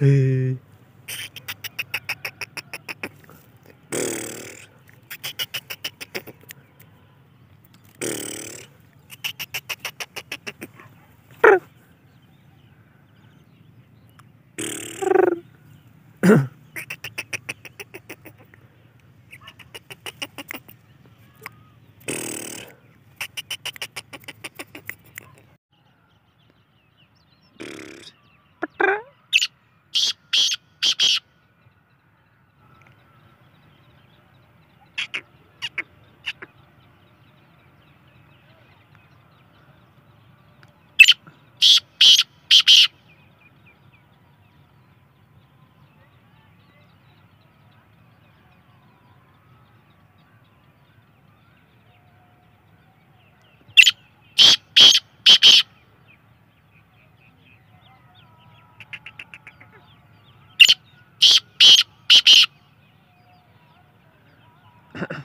Hê. Huh. Uh-uh.